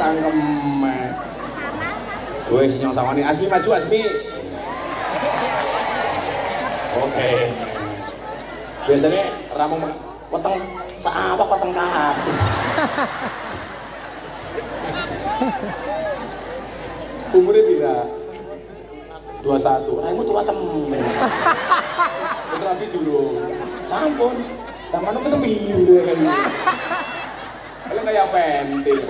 Cangkeme. Gue si nyong sawani. Asmi maju Asmi. Oke. Biasanya ramu weteng saapa weteng kahar. Umurnya pira? 21. Raimu tua temen. Wis rapi dulu. Sampun. Kesembilan deh kan. Kalau kayak penting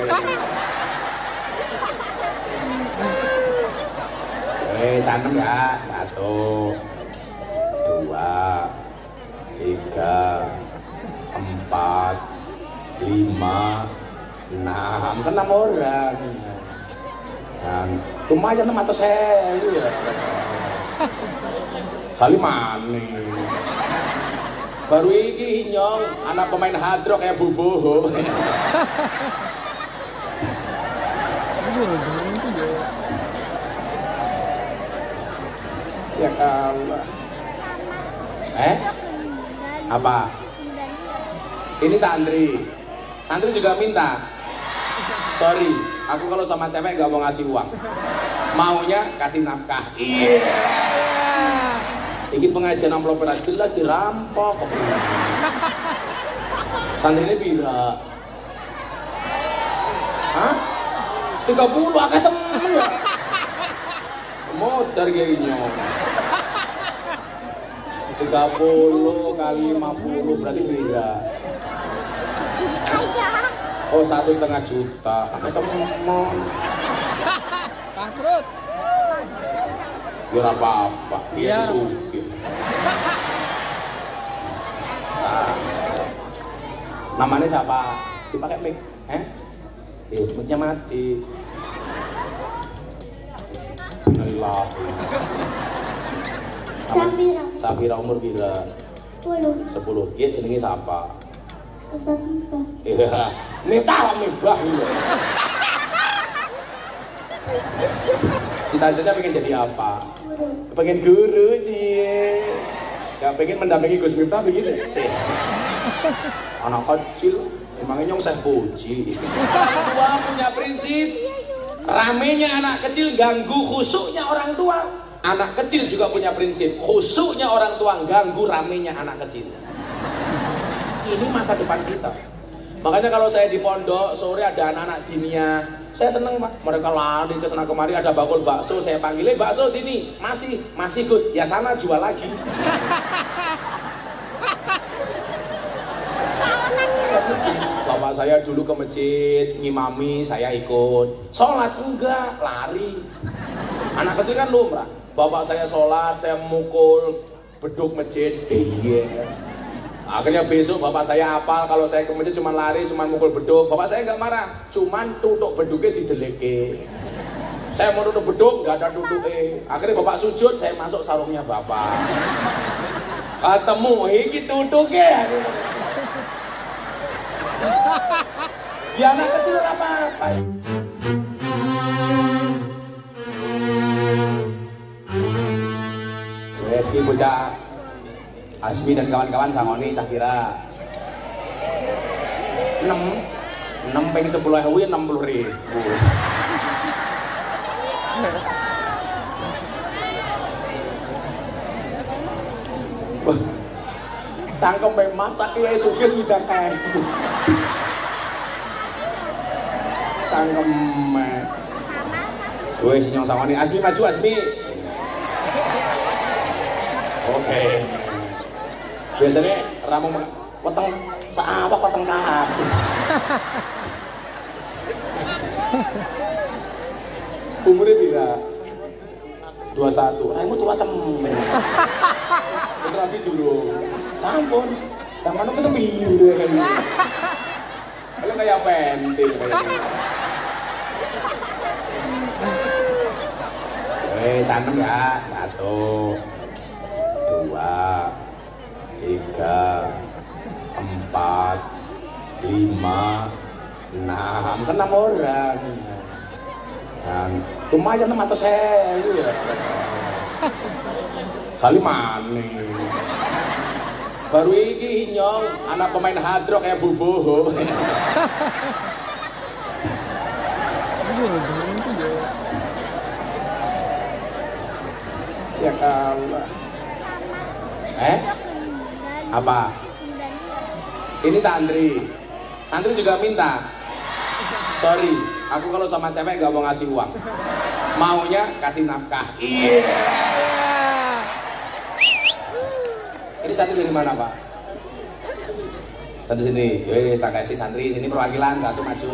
Eh, cantem ya. Satu, dua, tiga, empat, lima, enam. Enam orang. Nah, lumayan enam atau saya ya. Kali? Baru iki nyong anak pemain hadro kayak buboho. Ya Allah. Eh? Apa? Ini santri. Santri juga minta. Sorry, aku kalau sama cewek gak mau ngasih uang. Maunya kasih nafkah. Iya. Ini pengajian amplop jelas dirampok. Santri ini bila. Hah? 30 akeh temen ya. Modar kayak ini. 30 kali 50 berarti beda. Oh satu setengah juta. Apa temen? Bangkrut. Ya ora apa-apa. Iya sugih. Namanya siapa? Dipakai mic. Eh? Eh, mic-nya mati. Innalillah. Safira. Safira umur pira? 10. 10. Iya jenenge siapa? Ustaz Miftah. Iya. Miftah Miftah gitu. Cita-cita pengen jadi apa? Guru. pengen guru cie gak pengen mendampingi Gus Miftah begitu anak kecil emangnya nyong saya puji orang tua punya prinsip ramenya anak kecil ganggu khusuknya orang tua anak kecil juga punya prinsip khusuknya orang tua ganggu ramenya anak kecil. Ini masa depan kita. Makanya kalau saya di pondok sore ada anak-anak dinia saya seneng pak. Mereka lari ke sana kemari ada bakul bakso saya panggilnya bakso sini masih masih gus. Ya sana jual lagi. Bapak saya dulu ke masjid ngimami saya ikut. Sholat enggak lari. Anak kecil kan lumrah bapak saya sholat saya mukul beduk masjid iya Akhirnya besok bapak saya apal kalau saya ke masjid cuma lari, cuma mukul beduk. Bapak saya nggak marah, cuman tutup beduknya dideleke. Saya mau tutup beduk, nggak ada tutupnya. Akhirnya bapak sujud, saya masuk sarungnya bapak. Ketemu, ini tutupnya. Ya anak kecil apa-apa. Wes ki bocah Asmi dan kawan-kawan sangoni cah kira. 6 6 peng 10 ewu 60 ribu. Wah, cangkem peng masak ya suge sudah kayak cangkem si nyong sangoni. Asmi maju Asmi. Biasanya ramu weteng saapa weteng. Umurnya pira? 21. Raimu tua temen. Wis rapi dulu. Sampun. Yang mana kesembilan deh kan. Kalau kayak penting kayaknya. Eh, cantem ya. Satu, dua, tiga, empat, lima, enam, enam orang. Dan lumayan enam atau saya ya. Kali mana? Baru iki nyong anak pemain hadro kayak buboho. Ya Allah. Eh? Apa? Ini santri. Santri juga minta. Sorry, aku kalau sama cewek gak mau ngasih uang. Maunya kasih nafkah. Iya. Ini santri dari mana, Pak? Satu sini. Wes, tak kasih santri. Sini perwakilan satu maju.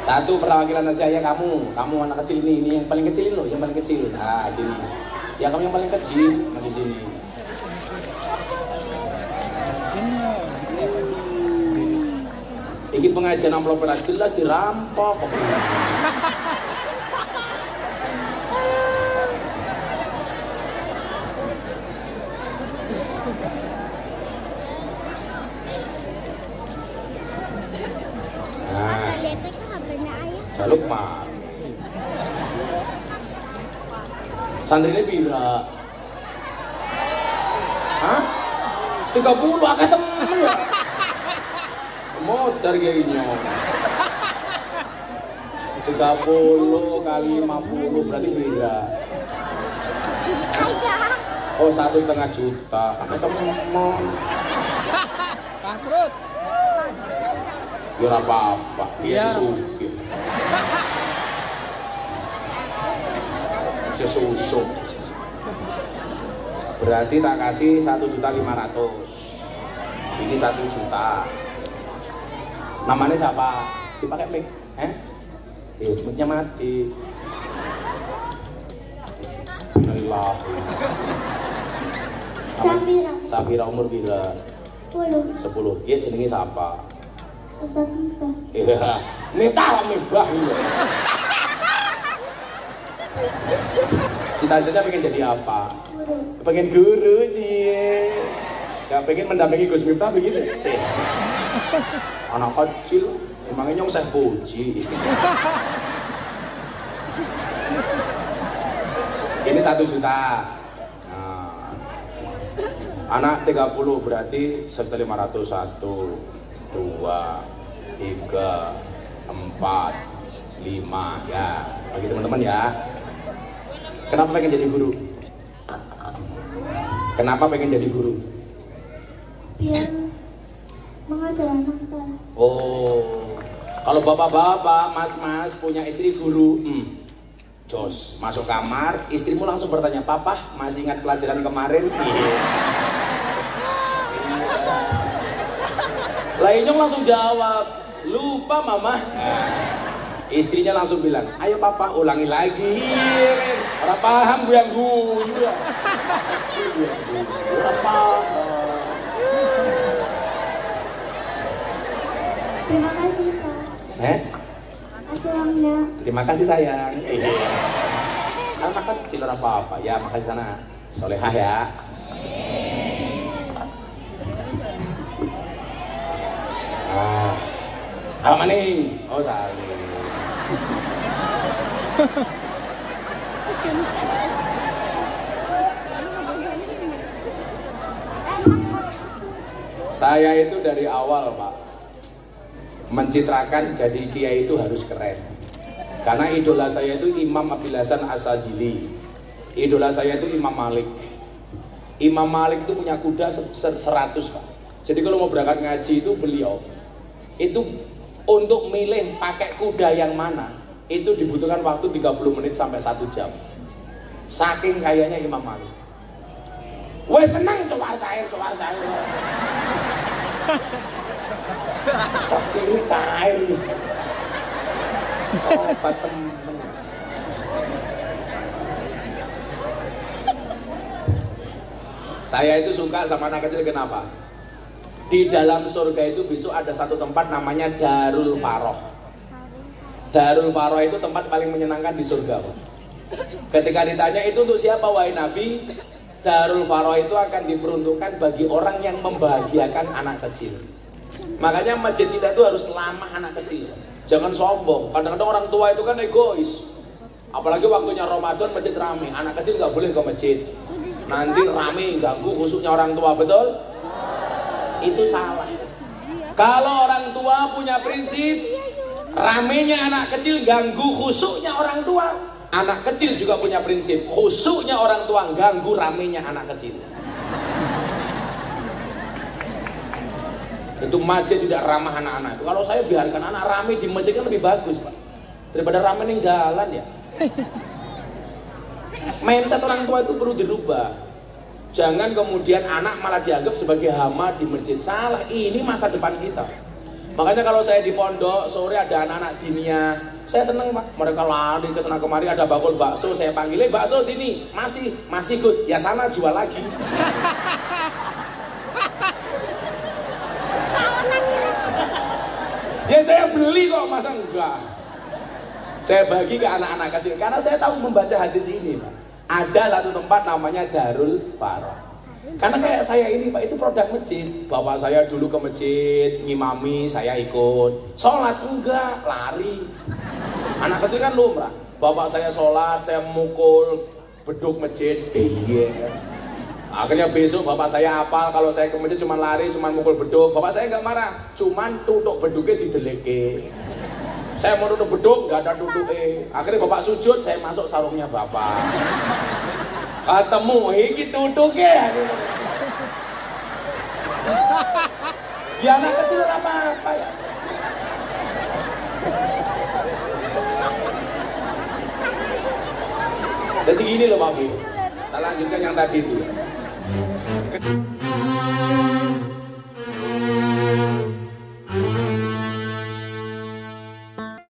Satu perwakilan aja ya kamu. Kamu anak kecil ini, ini yang paling kecil ini loh, yang paling kecil. Nah, sini. Ya kamu yang paling kecil, maju sini. Iki pengajian amplop ora jelas dirampok. Ayah. jaluk mah. Pira? Hah? 30 akeh temen ya. Modar kayaknya. 30 kali 50 berarti pira? Ayah. Oh satu setengah juta. Akeh temen. Bangkrut. Ya apa-apa. Iya Iya. sugih. Sesusuk. Berarti tak kasih satu juta lima ratus. Ini satu juta. Namanya siapa? Dipakai mic, eh? Eh, micnya mati. Alhamdulillah. Safira. Safira umur pira? 10. 10. Iya jenenge siapa? Ustaz Miftah. Iya, Miftah Miftah iya. Cita-cita pengen jadi apa? Guru. Pengen guru sih. Gak pengen mendampingi Gus Miftah begitu. Anak kecil, emangnya nyong saya puji. Ini satu juta. Nah, anak 30 berarti sekitar 501 dua tiga empat lima ya. Bagi teman-teman ya. Kenapa pengen jadi guru? Kenapa pengen jadi guru? Biar mengajar anak sekolah. oh kalau bapak-bapak mas-mas punya istri guru hmm. Jos, masuk kamar, istrimu langsung bertanya, Papa, masih ingat pelajaran kemarin? Inyong langsung jawab, lupa mama. Istrinya langsung bilang, ayo papa ulangi lagi. Orang paham gue yang guru. Orang paham. Terima kasih, Ustaz. Eh, Kasih uangnya. terima kasih sayang. Iya. Anak kecil orang apa-apa. Ya, makasih sana. Solehah ya. Ah, apa nih? Oh, saling. Saya itu dari awal, Pak, mencitrakan jadi kiai itu harus keren. Karena idola saya itu Imam Abil Hasan. Idola saya itu Imam Malik. Imam Malik itu punya kuda se- se- 100, Pak. Jadi kalau mau berangkat ngaji itu beliau itu untuk milih pakai kuda yang mana itu dibutuhkan waktu 30 menit sampai 1 jam. Saking kayaknya Imam Malik. Wes tenang coba cair, coba cair. Cilik cair. Obat temen. Saya itu suka sama anak kecil kenapa? Di dalam surga itu besok ada satu tempat namanya Darul Faroh. Darul Faroh itu tempat paling menyenangkan di surga. Ketika ditanya itu untuk siapa wahai Nabi? Darul Faroh itu akan diperuntukkan bagi orang yang membahagiakan anak kecil. Makanya masjid kita itu harus lama anak kecil. Jangan sombong. Kadang-kadang orang tua itu kan egois. Apalagi waktunya Ramadan masjid rame. Anak kecil nggak boleh ke masjid. Nanti rame ganggu khususnya orang tua betul? Itu salah. Kalau orang tua punya prinsip Ramenya anak kecil ganggu khusuknya orang tua. Anak kecil juga punya prinsip, khusuknya orang tua ganggu ramenya anak kecil. Itu masjid tidak ramah anak-anak. Kalau saya biarkan anak rame di masjid kan lebih bagus, Pak. Daripada rame nih jalan ya. Mindset orang tua itu perlu dirubah. Jangan kemudian anak malah dianggap sebagai hama di masjid. Salah, ini masa depan kita. Makanya kalau saya di pondok, sore ada anak-anak dinia, saya seneng pak. Mereka lari ke sana kemari, ada bakul bakso, saya panggilnya bakso sini, masih, masih Gus, ya sana jual lagi. ya saya beli kok, masa enggak? Saya bagi ke anak-anak kecil, karena saya tahu membaca hadis ini pak. Ada satu tempat namanya Darul Farah. Karena kayak saya ini Pak, itu produk masjid. Bapak saya dulu ke masjid, ngimami, saya ikut. Sholat enggak, lari. Anak kecil kan lumrah. Bapak saya sholat, saya mukul beduk masjid. Iya. Akhirnya besok bapak saya apal kalau saya ke masjid cuma lari, cuma mukul beduk. Bapak saya nggak marah, cuman tutup beduknya dideleke. Saya mau tutup beduk, nggak ada tutupnya. Akhirnya bapak sujud, saya masuk sarungnya bapak ketemu iki tutuke ya anak kecil apa apa ya jadi gini loh Pak Bu kita lanjutkan yang tadi itu